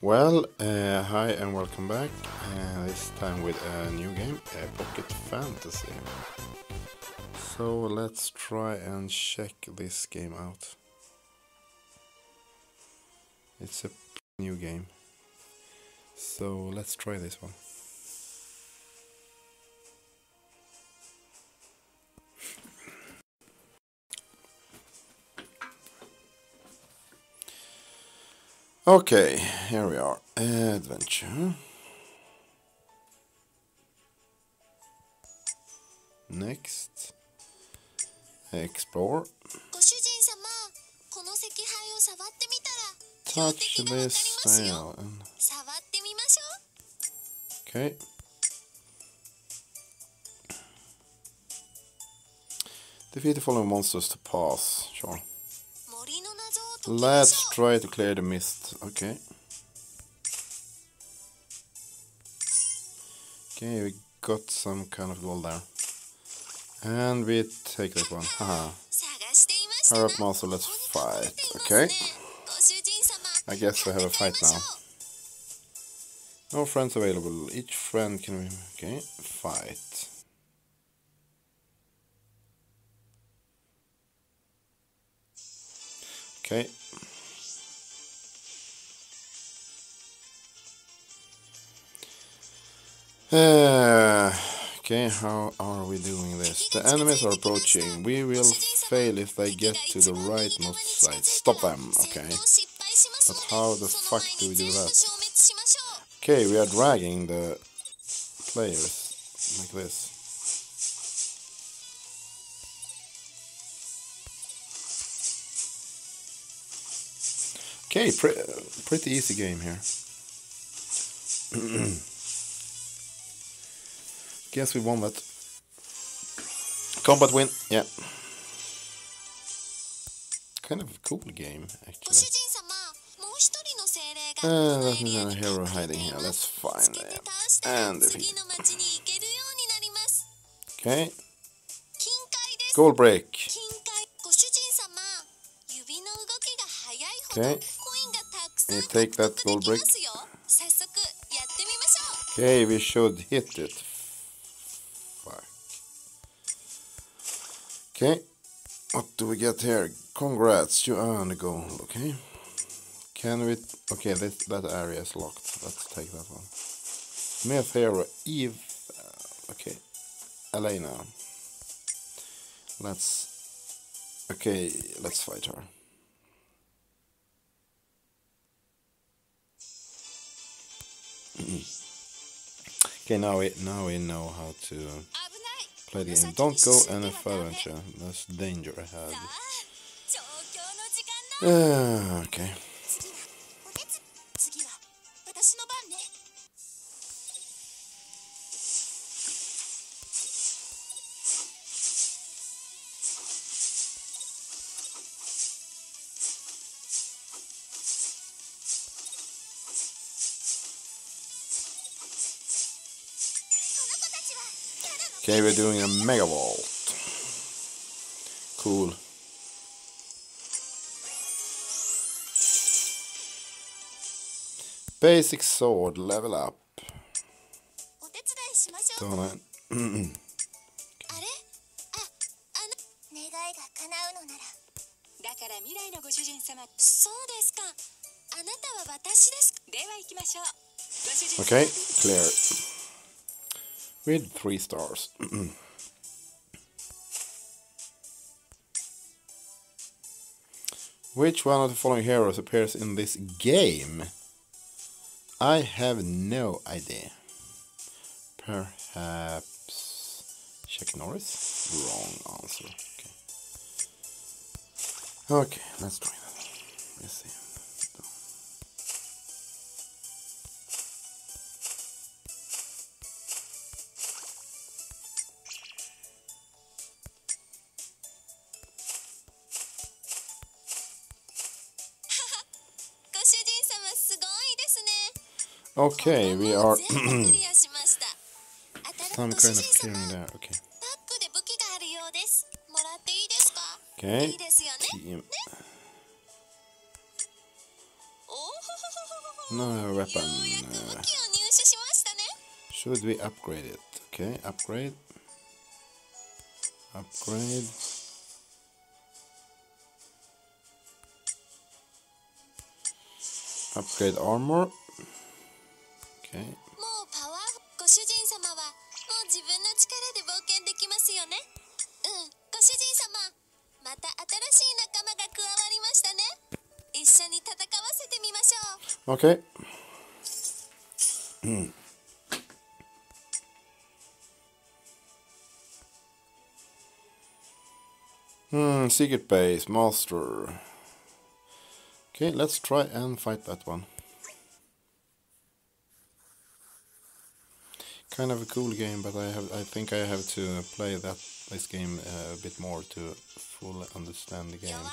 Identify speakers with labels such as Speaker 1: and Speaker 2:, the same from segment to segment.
Speaker 1: Well, uh, hi and welcome back. Uh, this time with a new game, uh, Pocket Fantasy. So let's try and check this game out. It's a new game. So let's try this one. Okay, here we are. Adventure. Next. Explore. Touch this
Speaker 2: nail.
Speaker 1: Okay. Defeat the following monsters to pass. Sure. Let's try to clear the mist. Okay. Okay, we got some kind of gold there. And we take that one. Haha.
Speaker 2: Her
Speaker 1: up let's fight. Okay. I guess we have a fight now. No friends available. Each friend can... Okay, fight. Okay, Eh, okay, how are we doing this? The enemies are approaching. We will fail if they get to the rightmost side. Stop them, okay. But how the fuck do we do that? Okay, we are dragging the players like this. Okay, pre pretty easy game here. Guess we won that. Combat win, yeah. Kind of a cool game, actually. Uh,
Speaker 2: uh
Speaker 1: there's
Speaker 2: another
Speaker 1: hero hiding here, let's find
Speaker 2: him.
Speaker 1: And defeat. Okay. Goal break. Okay. You take that goal break. Okay, we should hit it Okay, what do we get here? Congrats, you earned a goal. Okay, can we? Okay, this that area is locked. Let's take that one. Mithera, Eve. Okay, Elena. Let's. Okay, let's fight her. Mm-hmm. okay, now we now we know how to. Play the game. Don't go any further. That's danger
Speaker 2: I have.
Speaker 1: Uh, okay. Okay, we're doing a mega megavolt. Cool. Basic sword, level up.
Speaker 3: Darn it.
Speaker 1: okay, clear. With three stars. Which one of the following heroes appears in this game? I have no idea. Perhaps Chuck Norris? Wrong answer. Okay. Okay, let's try that. Let's see. Okay, we are some kind of clearing there. Okay. Okay.
Speaker 2: TM.
Speaker 1: No weapon. Uh, should we upgrade it? Okay, upgrade. Upgrade. Upgrade armor. Okay.
Speaker 2: もうパワーご主人様はもう自分の力で冒険できますよねうんご主人様また新しい仲間が加わりましたね一緒に戦わせてみましょう
Speaker 1: Okay. Hmm, secret base, master. Okay, let's try and fight that one. kind of a cool game, but I have I think I have to play that this game uh, a bit more to fully understand the game.
Speaker 2: Oh.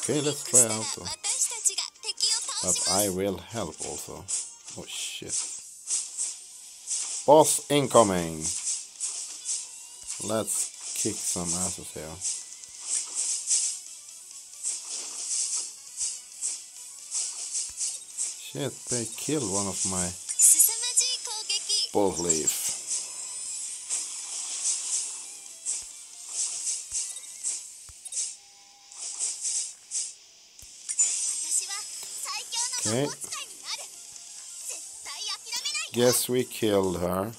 Speaker 1: Okay, let's try
Speaker 2: Auto.
Speaker 1: But I will help also. Oh shit. Boss incoming! Let's kick some asses here. Shit, they killed one of my ball leaf.
Speaker 2: Okay.
Speaker 1: Guess we killed her.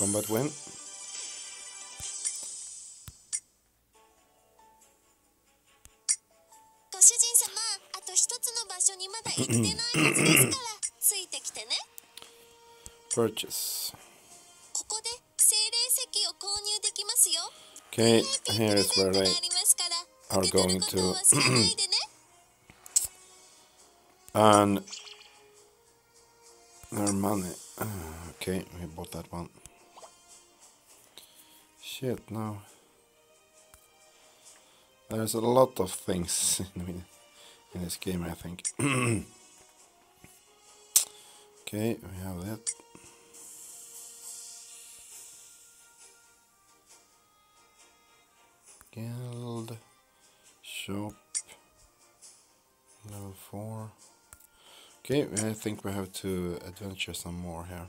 Speaker 1: Combat win. Purchase. Okay, here is where
Speaker 2: they
Speaker 1: are going to. and their money. Okay, we bought that one. Shit, now. There's a lot of things in, this game, I think. okay, we have that. Guild shop level four. Okay, I think we have to adventure some more here.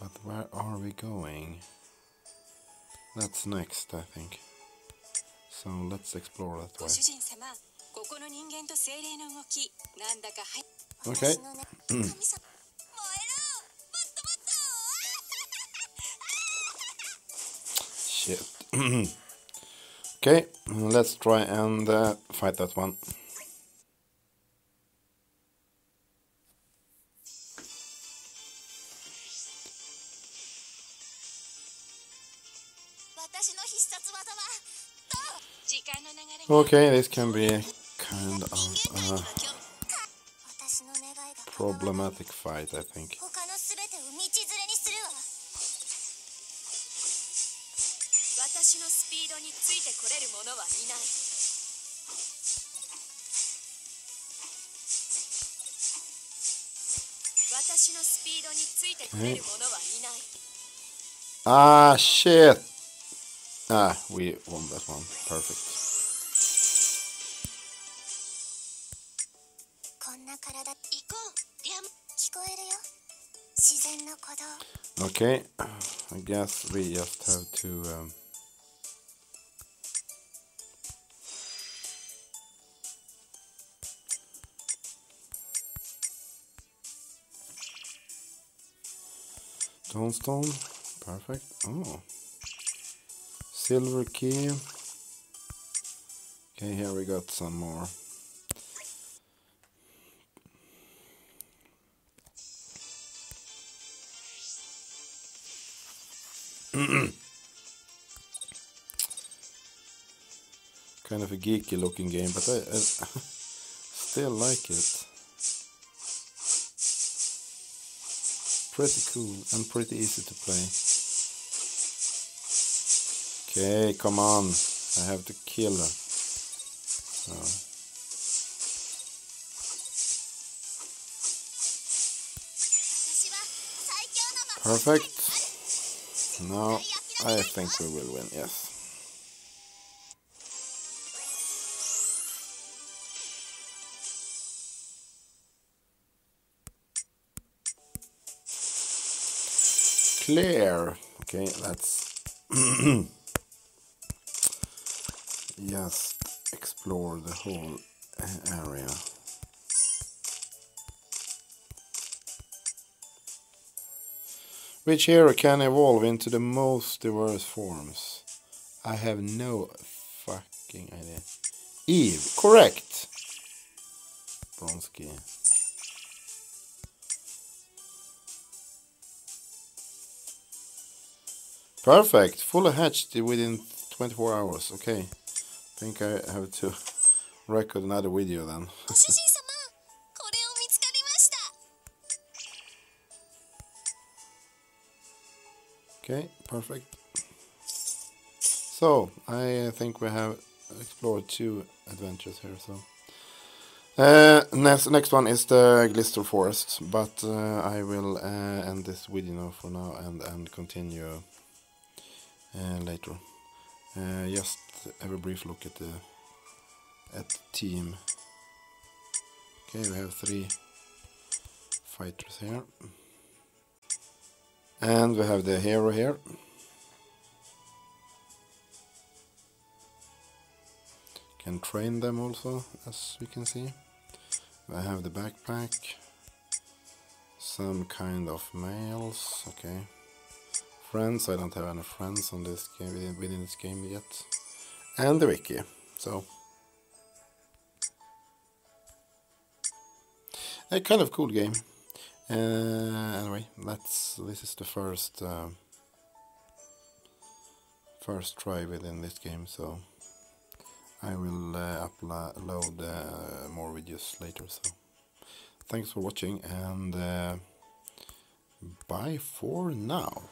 Speaker 1: But where are we going? That's next, I think. So let's explore that way.
Speaker 3: ここの人間と精霊の動きなんだかはい
Speaker 1: Okay. Shit. okay, let's try and uh, fight that one. Okay, this can be kind of
Speaker 2: a
Speaker 1: problematic fight, I think.
Speaker 3: Okay.
Speaker 1: Ah, shit! Ah, we won that one. Perfect. Okay, I guess we just have to. Um, perfect. Oh, silver key. Okay, here we got some more. kind of a geeky looking game, but I, I still like it. Pretty cool and pretty easy to play. Okay, come on. I have to kill her. Oh. Perfect. No, I think we will win, yes. Clear. Okay, let's just explore the whole area. Which hero can evolve into the most diverse forms? I have no fucking idea. Eve, correct. Bronsky. Perfect. Fully hatched within 24 hours. Okay. think I have to record another video then. Okay, perfect. So, I think we have explored two adventures here, so. Uh, next, next one is the Glister Forest, but uh, I will uh, end this video for now and, and continue uh, later. Uh, just have a brief look at the at the team. Okay, we have three fighters here. And we have the hero here. Can train them also, as we can see. I have the backpack. Some kind of mails, okay. Friends, I don't have any friends on this game within this game yet. And the wiki, so. A kind of cool game. Uh, anyway, that's this is the first uh, first try within this game, so I will uh, upload more videos later. So thanks for watching and uh, bye for now.